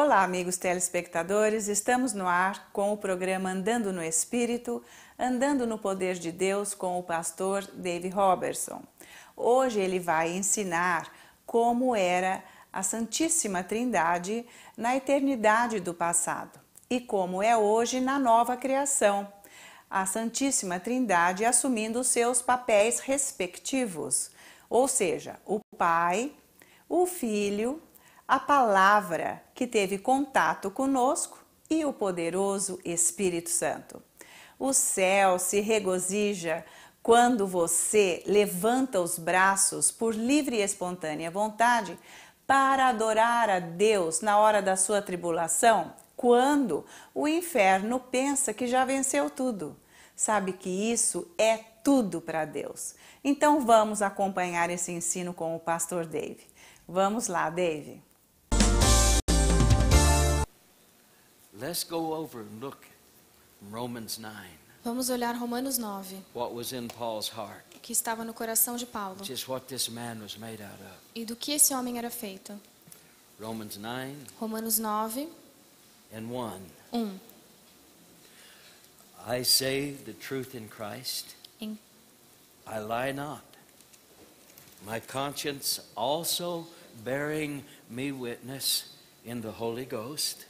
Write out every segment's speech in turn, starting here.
Olá, amigos telespectadores. Estamos no ar com o programa Andando no Espírito, Andando no Poder de Deus com o pastor Dave Robertson. Hoje ele vai ensinar como era a Santíssima Trindade na eternidade do passado e como é hoje na nova criação. A Santíssima Trindade assumindo seus papéis respectivos, ou seja, o Pai, o Filho, a Palavra que teve contato conosco e o poderoso Espírito Santo. O céu se regozija quando você levanta os braços por livre e espontânea vontade para adorar a Deus na hora da sua tribulação, quando o inferno pensa que já venceu tudo. Sabe que isso é tudo para Deus. Então vamos acompanhar esse ensino com o pastor Dave. Vamos lá, Dave. Let's go over and look Romans 9. Vamos olhar Romanos 9, What was in Paul's heart? O que estava no coração de Paulo, Just what this man was made out of. e do que esse homem era feito. Romans 9 Romanos 9, and 1. 1. I say the truth in Christ. Em, I lie not. My conscience also bearing me witness in the Holy Ghost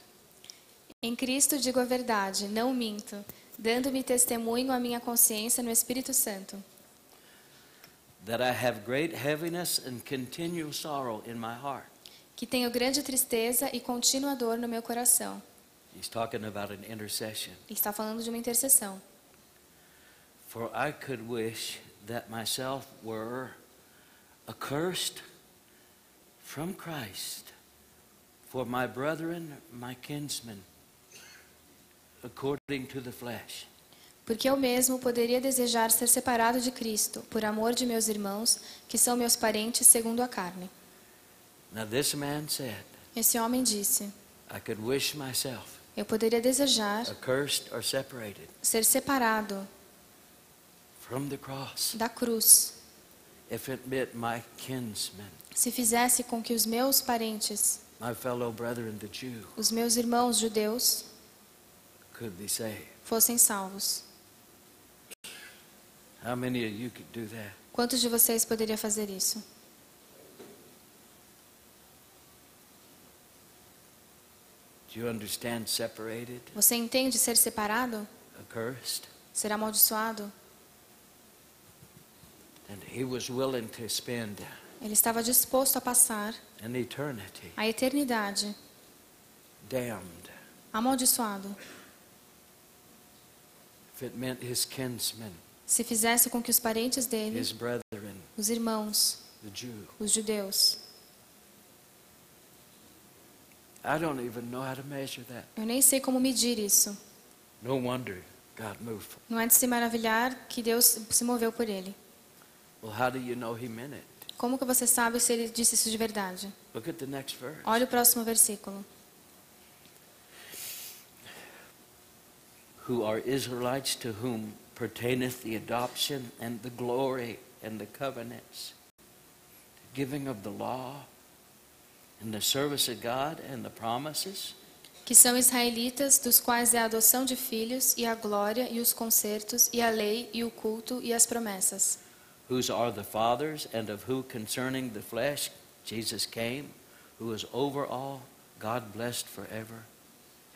em Cristo digo a verdade, não minto, dando-me testemunho a minha consciência no Espírito Santo, that I have great heaviness and continual sorrow in my heart. que tenho grande tristeza e contínua dor no meu coração. He's talking about an intercession. Ele está falando de uma intercessão. For I could wish that myself were accursed from Christ for my brethren, my kinsmen, according to the flesh. Porque eu mesmo poderia desejar ser separado de Cristo, por amor de meus irmãos, que são meus parentes segundo a carne. Now this man said, Esse homem disse: I could wish myself Eu poderia desejar accursed or separated ser separado from the cross da cruz, if it meant my kinsmen, se fizesse com que os meus parentes, my fellow brethren, the Jew, os meus irmãos judeus. Fossem salvos. How many of you could do that? Quantos de vocês poderia fazer isso? Do you understand separated, Você entende ser separado? accursed? Ser amaldiçoado? And he was willing to spend Ele estava disposto a passar an eternity a eternidade damned amaldiçoado, if it meant his kinsmen, se fizesse com que os parentes dele, his brethren, os irmãos, the Jew. os judeus, I don't even know how to measure that. eu nem sei como medir isso. No wonder God moved. for- Não é de se maravilhar que Deus se moveu por ele. Well, how do you know he meant it? Como que você sabe se ele disse isso de verdade? Look at the next verse. Olha o próximo versículo. Who are Israelites to whom pertaineth the adoption and the glory and the covenants, the giving of the law and the service of God and the promises? Que são israelitas, dos quais é a adoção de filhos, e a glória, e os concertos, e a lei, e o culto, e as promessas. whose are the fathers, and of who concerning the flesh Jesus came, who is over all, God blessed forever.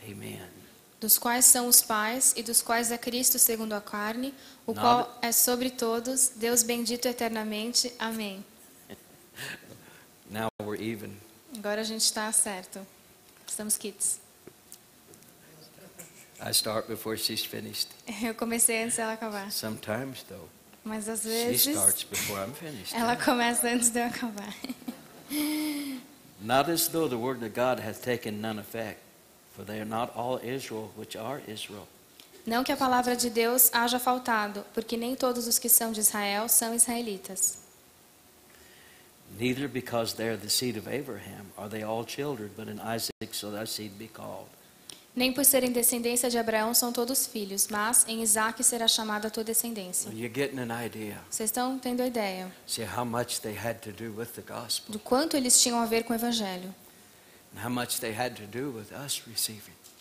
Amen. Dos quais são os pais, e dos quais é Cristo segundo a carne, o Nada- qual é sobre todos, Deus bendito eternamente. Amém. Now we're even. Agora a gente está certo. Estamos quites. I start before she's finished. Eu comecei antes dela acabar. Sometimes, though, Mas às she vezes starts before I'm finished. ela começa antes de eu acabar. Not as though the word of God hath taken none effect, for they are not all Israel which are Israel. Não que a palavra de Deus haja faltado, porque nem todos os que são de Israel são israelitas. Neither because they are the seed of Abraham are they all children, but in Isaac shall thy seed be called. Nem por serem descendência de Abraão são todos filhos, mas em Isaque será chamada a tua descendência. Well, you're getting an idea. Vocês estão tendo a ideia See how much they had to do with the gospel. do quanto eles tinham a ver com o Evangelho.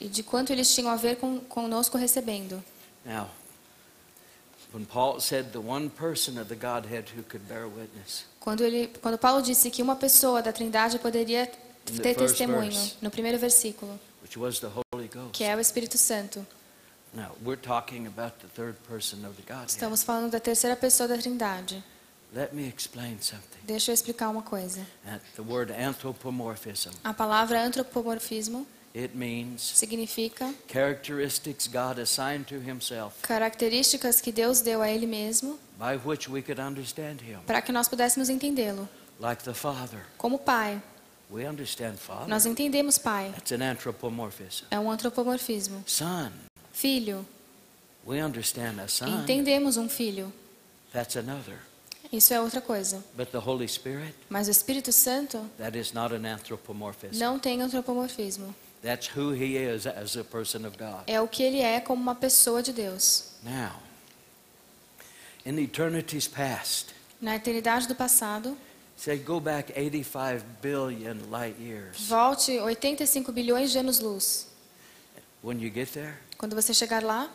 E de quanto eles tinham a ver com conosco recebendo. Now, when Paul said the one person of the Godhead who could bear witness, Quando ele, quando Paulo disse que uma pessoa da Trindade poderia ter testemunho, verse. no primeiro versículo, which was the Holy Ghost. que é o Espírito Santo. Now, we're talking about the third person of the Godhead. Estamos falando da terceira pessoa da Trindade. Let me explain something. Deixa eu explicar uma coisa. The word anthropomorphism, A palavra antropomorfismo it means significa characteristics God assigned to himself características que Deus deu a Ele mesmo by which we could understand him. para que nós pudéssemos entendê-lo. Like the Father. Como Pai. We understand Father. Nós entendemos Pai. That's an anthropomorphism. É um antropomorfismo. Son. Filho. We understand a son. Entendemos um filho. That's another. Isso é outra coisa. But the Holy Spirit, Mas o Espírito Santo não tem antropomorfismo. É o que ele é como uma pessoa de Deus. Now, in past, Na eternidade do passado, go back 85 billion light years. volte 85 bilhões de anos-luz. Quando você chegar lá,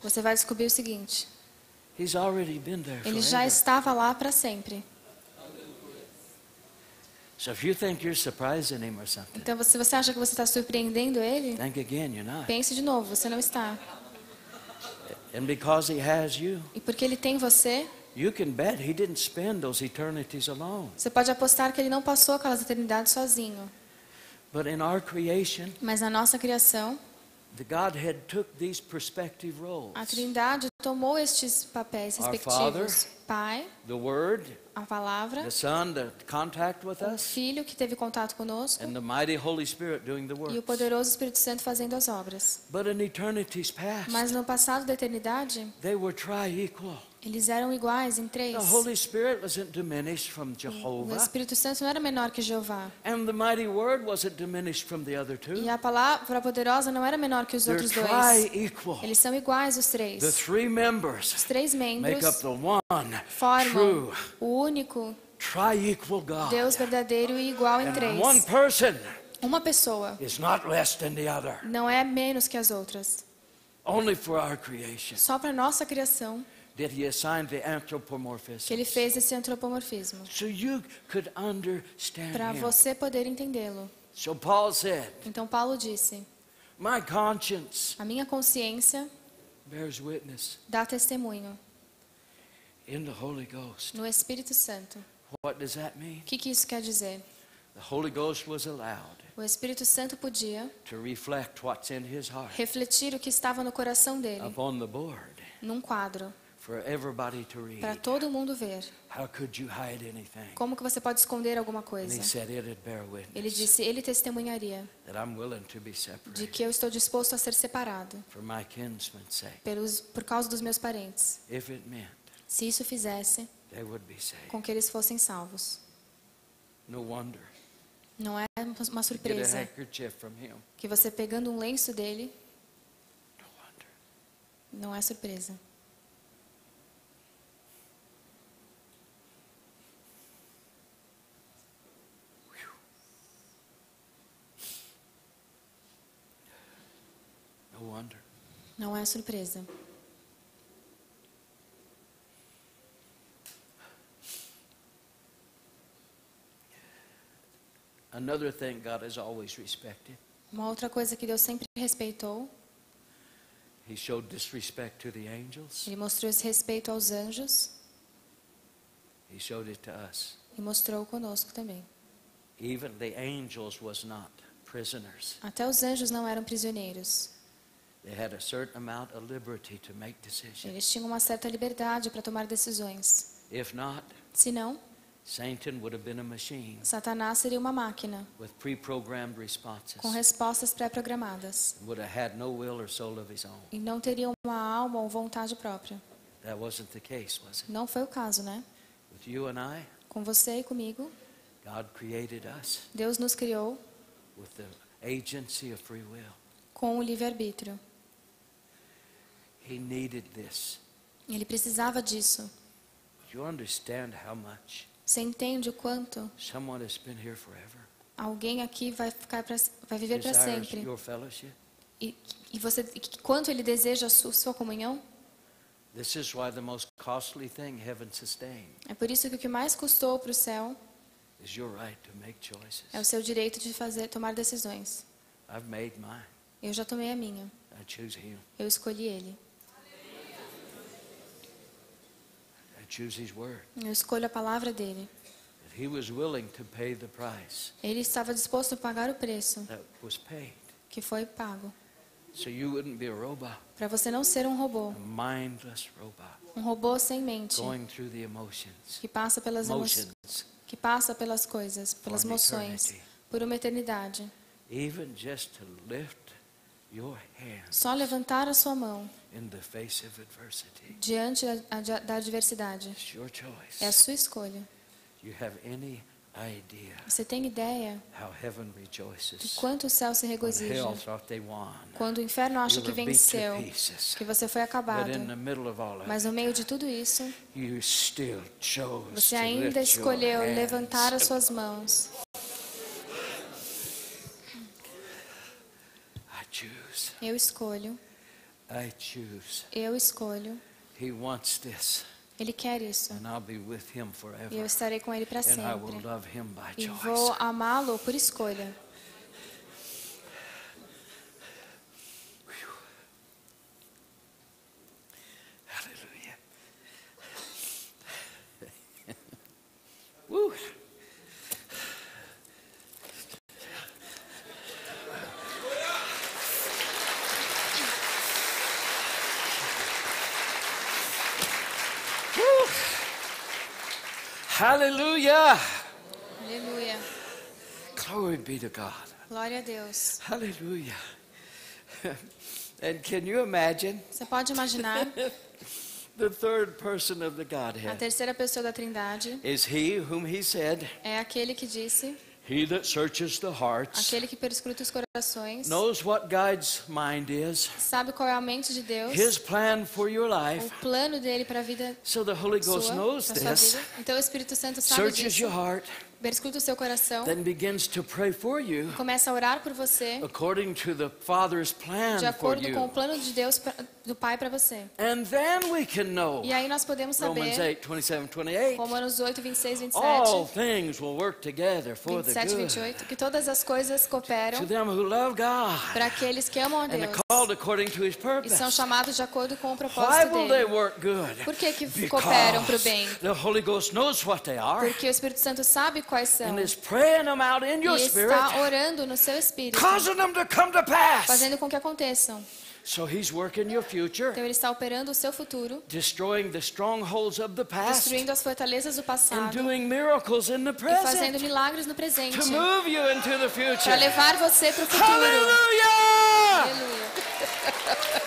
você vai descobrir o seguinte: ele já estava lá para sempre. So if you think you're surprising him or something, Então, se você acha que você está surpreendendo ele, pense de novo, você não está. E porque ele tem você, você pode apostar que ele não passou aquelas eternidades sozinho. But in our creation, Mas na nossa criação, the Godhead took these perspective roles. a Trindade tomou estes papéis respectivos: Pai, The Word, a palavra, the Son, the contact with o us, Filho que teve contato conosco and the mighty Holy Spirit doing the e o poderoso Espírito Santo fazendo as obras. But in eternity's past, Mas no passado da eternidade, they were tri-equal. Eles eram iguais em três. The Holy Spirit wasn't diminished from O Jehovah, Espírito Santo não era menor que Jeová. and the mighty Word wasn't diminished from the other two. E a palavra poderosa não era menor que os They're outros dois. tri-equal. Eles são iguais, os três. The three members Os três make up membros the one formam true o único tri-equal God. Deus verdadeiro e igual em And três. one person Uma pessoa is not less than the other. não é menos que as outras. Only for our creation Só para nossa criação did he assign the que ele anthropomorphism. fez esse antropomorfismo. So you could understand Para você poder entendê-lo. So Paul said, Então Paulo disse: My conscience A minha consciência bears witness dá testemunho in the Holy Ghost. no Espírito Santo. What does that mean? O que, que isso quer dizer? The Holy Ghost was allowed O Espírito Santo podia to reflect what's in his heart refletir o que estava no coração dele upon the board num quadro para todo mundo ver. Como que você pode esconder alguma coisa? Ele disse: Ele testemunharia that I'm willing to be de que eu estou disposto a ser separado for my kinsman's sake. pelos, por causa dos meus parentes. If it meant Se isso fizesse they would be saved. com que eles fossem salvos. No wonder. Não é uma surpresa que você pegando um lenço dele, não é surpresa. Não é surpresa. Another thing God has always respected. Uma outra coisa que Deus sempre respeitou, He showed disrespect to the angels. Ele mostrou esse respeito aos anjos He showed it to us. e mostrou conosco também. Even the angels was not prisoners. Até os anjos não eram prisioneiros. Eles tinham uma certa liberdade para tomar decisões. If not, Se não, Satan would have been a machine Satanás seria uma máquina with pre-programmed responses. com respostas pré-programadas Would have had no will or soul of his own. e não teria uma alma ou vontade própria. That wasn't the case, was it? Não foi o caso, né? With you and I, Com você e comigo, God created us Deus nos criou with the agency of free will. com o livre-arbítrio. He needed this. Ele precisava disso. You understand how much Você entende o quanto someone has been here forever? alguém aqui vai ficar pra, vai viver para sempre. your fellowship? E, e você, quanto ele deseja a sua, sua comunhão? This is why the most costly thing heaven sustained É por isso que o que mais custou para o céu is your right to make choices. é o seu direito de fazer, tomar decisões. I've made mine. Eu já tomei a minha. I choose Him. Eu escolhi ele. I choose His Word. Eu escolho a palavra dele. That He was willing to pay the price Ele estava disposto a pagar o preço that was paid, que foi pago. so you wouldn't be a robot, Para você não ser um robô. a mindless robot, Um robô sem mente. going through the emotions, Que passa pelas emoções. Que passa pelas coisas, pelas emoções. Por uma eternidade. even just to lift Só levantar a sua mão in the face of adversity. diante da, da adversidade. É a sua escolha. Você tem ideia de quanto o céu se regozija quando o inferno acha que venceu, que você foi acabado. Mas no meio de tudo isso, você ainda escolheu levantar as suas mãos. I choose. Eu escolho, I choose. eu escolho. He wants this, Ele quer isso. and I'll be with him E eu estarei com ele para sempre. E vou amá-lo por escolha. Hallelujah. Woo. Woo. Hallelujah. Aleluia. Glory be to God. Glória a Deus. Hallelujah. And can you imagine Você pode imaginar the third person of the a Godhead? terceira pessoa da Trindade Is he whom he said, é aquele que disse, He that searches the hearts, aquele que perscruta os corações, knows what God's mind is, sabe qual é a mente de Deus, his plan for your o life. plano dele para a vida So the Holy Ghost sua, knows this, vida. Então o Espírito Santo sabe searches disso, your heart, perscruta o seu coração, then begins to pray for you começa a orar por você according to the Father's plan de for acordo com o plano de Deus pra- do Pai para você. And then we can know, E aí nós podemos Romans saber, 8, 27, 28, Romanos 8, 26, 27, all things will work together for the 27 e good 28, que todas as coisas to cooperam them who love God para aqueles que amam a and are Deus called according to his e purpose. são chamados de acordo com o Why propósito will they dele. work good? Por que que cooperam para o bem? the Holy Ghost knows what they are Porque o Espírito Santo sabe quais são and is praying them out in your e spirit, está orando no seu espírito, causing them to come to pass. fazendo com que aconteçam. So he's working your future, Então ele está operando o seu futuro, destroying the strongholds of the past, destruindo as fortalezas do and passado doing miracles in the e fazendo present milagres no presente to move you into the para future. levar você para o futuro. Hallelujah! Aleluia.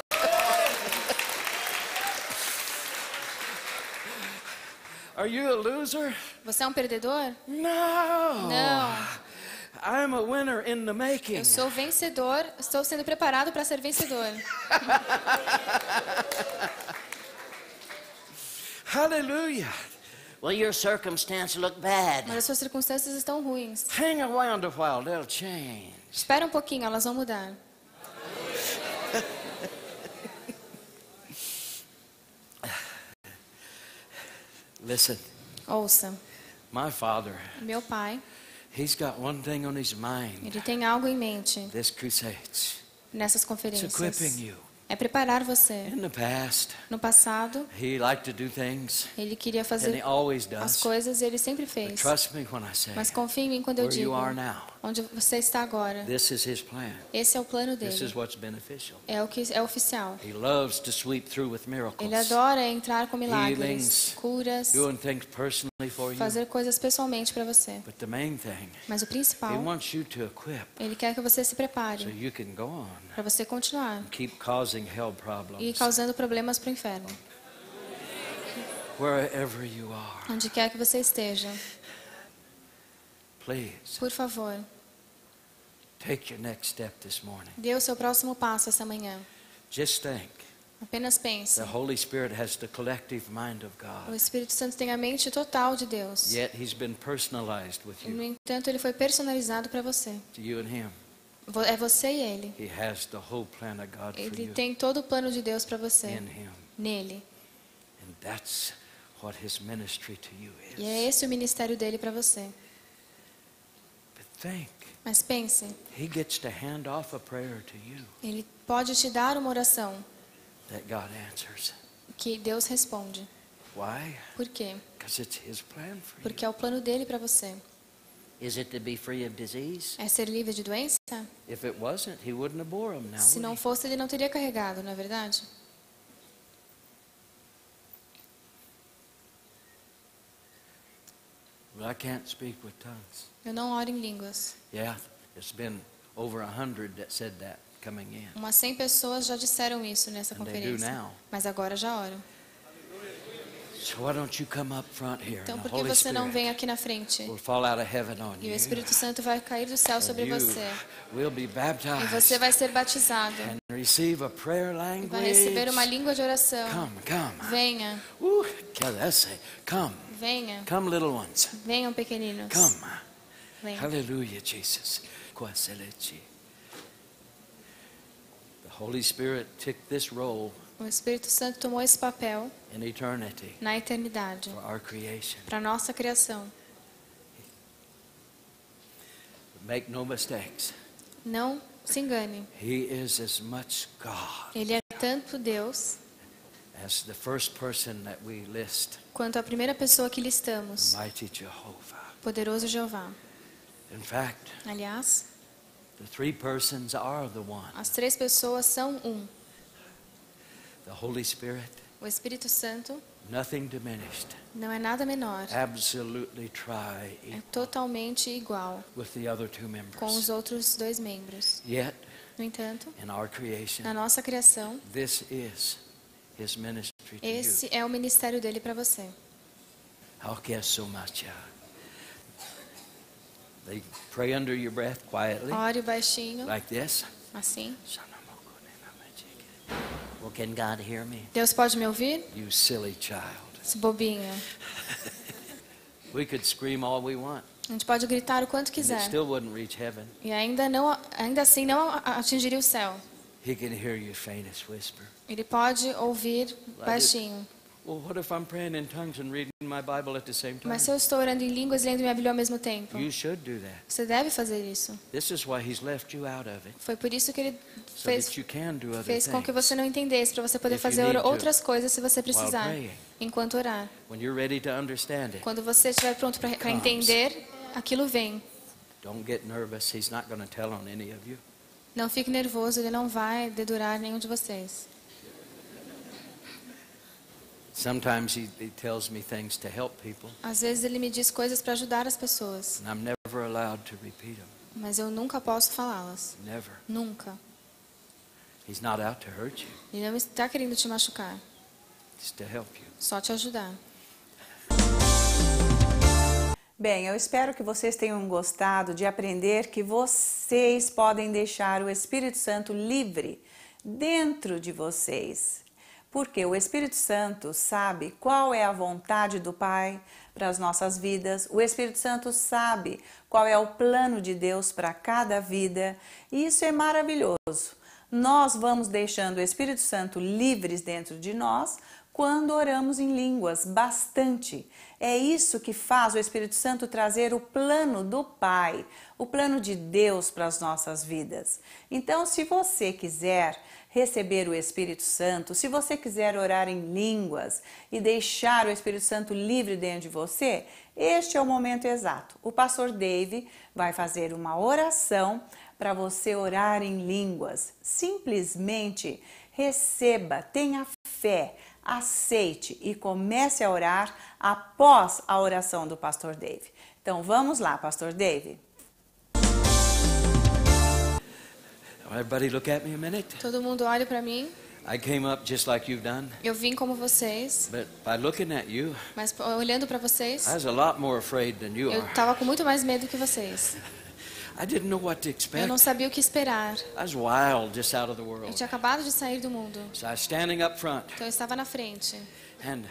Are you a loser? Você é um perdedor? No. Não. I'm a winner in the making. Eu sou vencedor, estou sendo preparado para ser vencedor. Hallelujah. Well, your circumstance look bad. Mas as suas circunstâncias estão ruins. Hang around a while, they'll change. Espera um pouquinho, elas vão mudar. Listen, Ouça, my father, meu pai, he's got one thing on his mind. ele tem algo em mente This crusades. nessas It's conferências. equipping you. É preparar você. In the past, No passado, he liked to do things, ele queria fazer as coisas e ele sempre fez. trust me when I say, Mas confie em mim quando eu digo are now, onde você está agora. this is his plan. Esse é o plano This is dele. what's beneficial. É o que é oficial. He loves to sweep through with miracles, Ele adora entrar com milagres, curas, doing things personally for you. fazer coisas pessoalmente para você. But the main thing, Mas o principal, wants you to equip ele quer que você se prepare para você continuar and keep causing hell e problems causando problemas para o inferno, wherever you are. onde quer que você esteja. Please Por favor, take your next step this morning. Dê o seu próximo passo essa manhã. Just think Apenas pense. The Holy Spirit has the collective mind of O God. Espírito Santo tem a mente total de Deus. Yet He's been personalized with E, No you, entanto, ele foi personalizado para você. to you and Him. É você e ele. He has the whole plan of God for Ele you tem todo o plano de Deus para você. in Him. Nele. And that's what His ministry to you E é is. esse o ministério dele para você. But think, Mas pense, He gets to hand off a prayer to you ele pode te dar uma oração que Deus responde. Why? Por quê? Porque é o plano dele para você. Is it to be free of disease? É ser livre de doença? Se não fosse, ele não teria carregado, não é verdade? Well, I can't speak with tongues. Eu não oro em línguas. Yeah, it's been over a hundred that said that coming in. Umas 100 pessoas já disseram isso nessa And they do conferência. now. Mas agora já oram. So why don't you come up front here? Então, and por que você não vem aqui na frente? fall out of heaven on E you. o Espírito Santo vai cair do céu and sobre você. will be E baptized você vai ser batizado. and receive a prayer E language. vai receber uma língua de oração. Come, come. Venha, that's say, come, venha. come, little ones, Venham, pequeninos. come. Venham. Hallelujah, Jesus. The Holy Spirit took this role O Espírito Santo tomou esse papel in eternity na eternidade for our creation. para nossa criação. Make no mistakes. Não se engane. He is as much God Ele é tanto Deus quanto a primeira pessoa que listamos, mighty Jehovah. poderoso Jeová. In fact, Aliás, the three persons are the one. as três pessoas são um. The Holy Spirit, O Espírito Santo nothing diminished, não é nada menor. absolutely try É totalmente igual with the other two com os outros dois membros. Yet, No entanto, in our creation, na nossa criação, esse é o ministério dele para você. you. How can so much? They pray under your breath quietly, Ore baixinho, like this. assim. Well, can God hear me? Deus pode me ouvir? You silly child. Esse bobinho. We could scream all we want, A gente pode gritar o quanto quiser. still wouldn't reach heaven. E ainda, não, ainda assim não atingiria o céu. He can hear your faintest whisper. Ele pode ouvir baixinho. Well, what if I'm praying in tongues and reading my Bible at the same time? Mas se eu estou orando em línguas e lendo minha Bíblia ao mesmo tempo, You should do that. você deve fazer isso. This is why He's left you out of it, Foi por isso que ele so fez, that you can do other fez com que things. você não entendesse, para você poder fazer outras coisas se você precisar, enquanto orar. When you're ready to understand it, Quando você estiver pronto para entender, aquilo vem. don't get nervous. He's not going to tell on any of you. Não fique nervoso, ele não vai dedurar nenhum de vocês. Sometimes he, he tells me things to help people, Às vezes ele me diz coisas para ajudar as pessoas, and I'm never allowed to repeat them. mas eu nunca posso falá-las. Never. Nunca. He's not out to hurt you. Ele não está querendo te machucar, It's to help you. só te ajudar. Bem, eu espero que vocês tenham gostado de aprender que vocês podem deixar o Espírito Santo livre dentro de vocês. Porque o Espírito Santo sabe qual é a vontade do Pai para as nossas vidas, o Espírito Santo sabe qual é o plano de Deus para cada vida, e isso é maravilhoso. Nós vamos deixando o Espírito Santo livres dentro de nós quando oramos em línguas, bastante. É isso que faz o Espírito Santo trazer o plano do Pai, o plano de Deus para as nossas vidas. Então, se você quiser receber o Espírito Santo, se você quiser orar em línguas e deixar o Espírito Santo livre dentro de você, este é o momento exato. O pastor Dave vai fazer uma oração para você orar em línguas. Simplesmente receba, tenha fé, aceite e comece a orar após a oração do pastor Dave. Então vamos lá, pastor Dave. Everybody, look at me a minute. Todo mundo olha para mim. I came up just like you've done, Eu vim como vocês, but by looking at you, mas olhando para vocês, I was a lot more afraid than you eu are. estava com muito mais medo que vocês. Eu não sabia o que esperar. I was wild, just out of the Eu tinha acabado de sair do mundo. So I was standing up front, Então eu estava na frente. and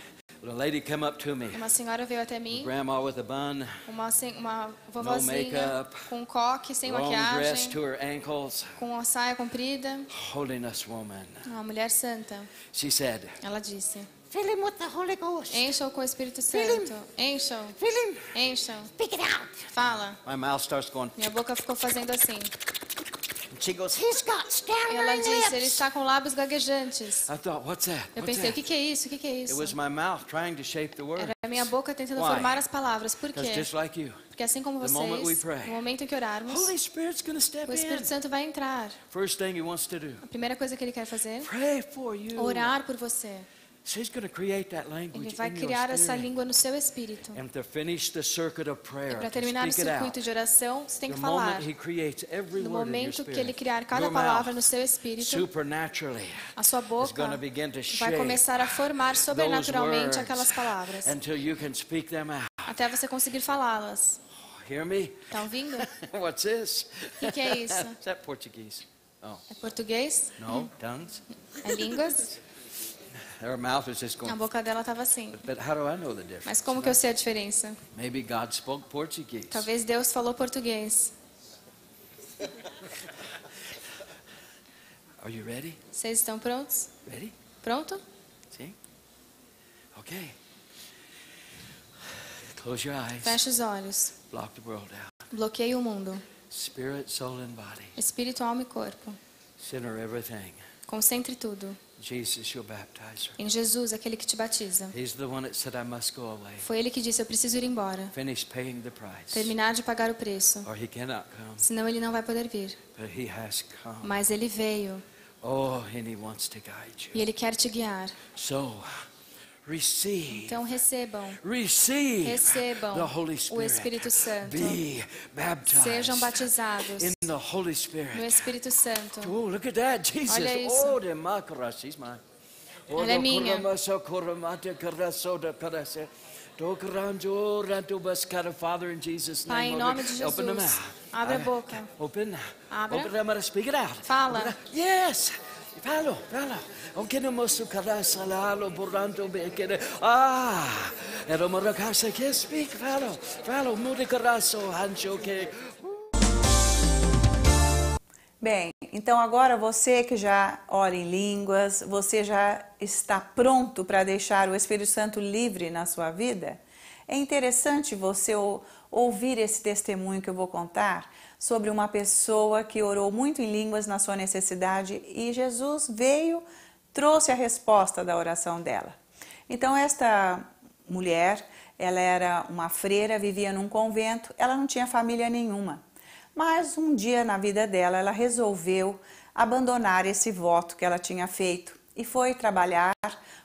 a lady came up to me, Uma senhora veio até mim, grandma with a bun, uma, uma vovozinha makeup, com um coque, sem maquiagem, to her ankles, com uma saia comprida. holiness woman. Uma mulher santa. She said, Ela disse: Fill him with the Holy Ghost. Encha-o com o Espírito Santo. Encha-o. Fill him. Encha-o. Speak it out. Fala. my mouth starts going. Minha boca ficou fazendo assim. And she goes, He's got E ela stammering disse: Ele está com lábios gaguejantes. I thought, what's that? Eu pensei: O que, que é isso? O que, que é It was isso? my mouth trying to shape the word. Era a minha boca tentando Why? formar as palavras. Por Because quê? just like you, Porque assim como the moment we vocês, pray, no momento em que orarmos, Holy Spirit's step o in. Espírito Santo vai entrar. First thing He wants to do, A primeira coisa que ele quer fazer pray for you. orar por você. So He's going to create that Ele language vai in your criar essa língua no seu espírito. And to finish the circuit of prayer, Para terminar o circuito de oração, você tem The que falar. moment He creates every No word in your momento que ele criar cada your palavra mouth, no seu espírito, supernaturally, a sua is boca going to begin to vai começar a formar sobrenaturalmente aquelas palavras, until you can speak them out. até você conseguir falá-las. Hear me? Tá ouvindo? What's this? Que que é isso? Is that Portuguese? Oh, É português? no, tongues. É línguas? Her mouth is just A going. boca dela estava assim. But how do I know the difference? Mas como que eu sei a diferença? Maybe God spoke Portuguese. Talvez Deus falou português. Are you ready? Vocês estão prontos? Ready? Pronto? See? Okay. Close your eyes. Feche os olhos. Block the world out. Bloqueie o mundo. Spirit, soul, and body. Espírito, alma e corpo. Center everything. Concentre tudo Jesus, em Jesus, aquele que te batiza. He's the one that said, I must go away. Foi ele que disse: Eu preciso ir embora. Finish paying the price. Terminar de pagar o preço. Or he cannot come. Senão ele não vai poder vir. But he has come. Mas ele veio Oh, and he wants to guide e ele quer te guiar. So, receive. Então recebam, Receive recebam the Holy o Spirit. Espírito Santo. Be baptized Sejam batizados in the Holy no. Espírito Santo. Oh, look at that, Jesus. Olha isso. Oh, the makara, she's mine. Oh, Ela é minha. Pai, em nome de Open the Jesus. mouth. Abre a boca. Open. Abra. Fala. Yes. Falo, falo. Aunque no mosu karasa lalo buranto bekere. Ah. Era marakasa que speak. Falo. Falo. Mude karaso hancho que. Bem, então agora você que já ora em línguas, você já está pronto para deixar o Espírito Santo livre na sua vida? É interessante você ou- ouvir esse testemunho que eu vou contar sobre uma pessoa que orou muito em línguas na sua necessidade e Jesus veio, trouxe a resposta da oração dela. Então esta mulher, ela era uma freira, vivia num convento, ela não tinha família nenhuma. Mas um dia na vida dela, ela resolveu abandonar esse voto que ela tinha feito e foi trabalhar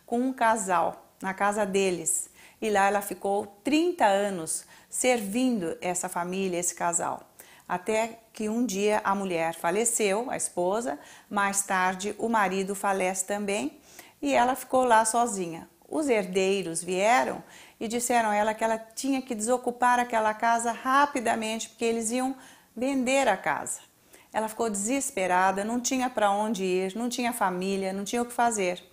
com um casal na casa deles. E lá ela ficou 30 anos servindo essa família, esse casal. Até que um dia a mulher faleceu, a esposa, mais tarde o marido falece também e ela ficou lá sozinha. Os herdeiros vieram e disseram a ela que ela tinha que desocupar aquela casa rapidamente porque eles iam vender a casa. Ela ficou desesperada, não tinha para onde ir, não tinha família, não tinha o que fazer.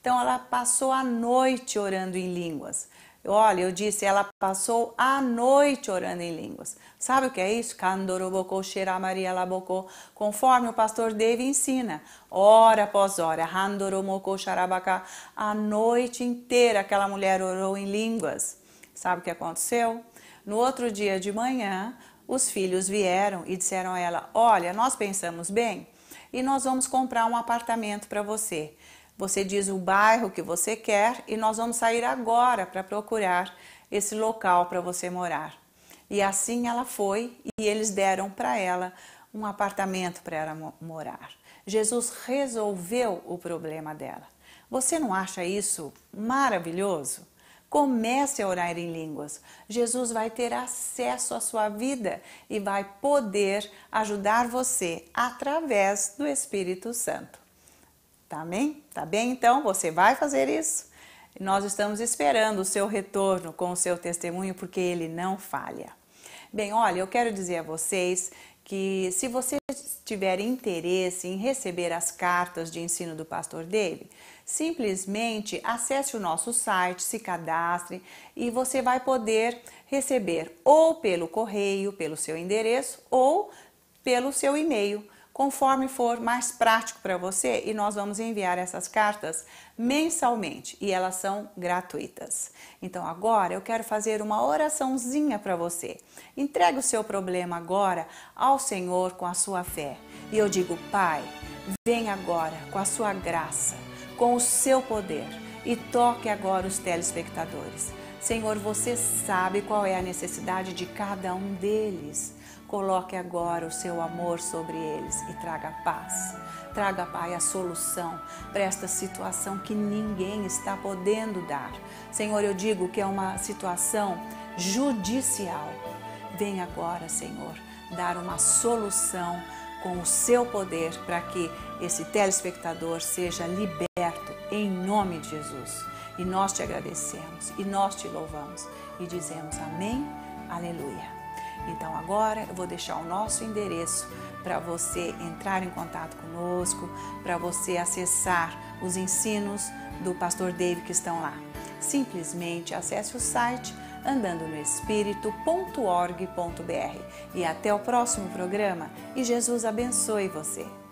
Então ela passou a noite orando em línguas. Olha, eu disse, ela passou a noite orando em línguas. Sabe o que é isso? Kandoroboko Maria Laboko, conforme o pastor Dave ensina, hora após hora, Handoromoko Sharabaka, a noite inteira aquela mulher orou em línguas. Sabe o que aconteceu? No outro dia de manhã, os filhos vieram e disseram a ela: Olha, nós pensamos bem e nós vamos comprar um apartamento para você. Você diz o bairro que você quer e nós vamos sair agora para procurar esse local para você morar. E assim ela foi e eles deram para ela um apartamento para ela mo- morar. Jesus resolveu o problema dela. Você não acha isso maravilhoso? Comece a orar em línguas. Jesus vai ter acesso à sua vida e vai poder ajudar você através do Espírito Santo. Tá bem? Tá bem? Então você vai fazer isso? Nós estamos esperando o seu retorno com o seu testemunho porque ele não falha. Bem, olha, eu quero dizer a vocês que se você tiver interesse em receber as cartas de ensino do Pastor David, simplesmente acesse o nosso site, se cadastre e você vai poder receber ou pelo correio, pelo seu endereço ou pelo seu e-mail conforme for mais prático para você, e nós vamos enviar essas cartas mensalmente e elas são gratuitas. Então agora eu quero fazer uma oraçãozinha para você. Entregue o seu problema agora ao Senhor com a sua fé. E eu digo, Pai, vem agora com a sua graça, com o seu poder e toque agora os telespectadores. Senhor, você sabe qual é a necessidade de cada um deles. Coloque agora o seu amor sobre eles e traga paz. Traga, Pai, a solução para esta situação que ninguém está podendo dar. Senhor, eu digo que é uma situação judicial. Vem agora, Senhor, dar uma solução com o seu poder para que esse telespectador seja liberto em nome de Jesus. E nós te agradecemos e nós te louvamos e dizemos amém, aleluia. Então agora eu vou deixar o nosso endereço para você entrar em contato conosco, para você acessar os ensinos do pastor Dave que estão lá. Simplesmente acesse o site andando-no-espírito.org.br e até o próximo programa e Jesus abençoe você.